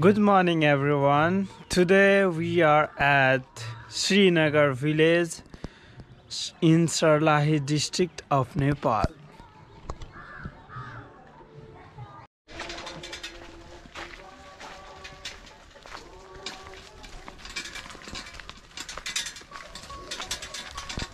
Good morning, everyone. Today we are at Srinagar village in Sarlahi district of Nepal.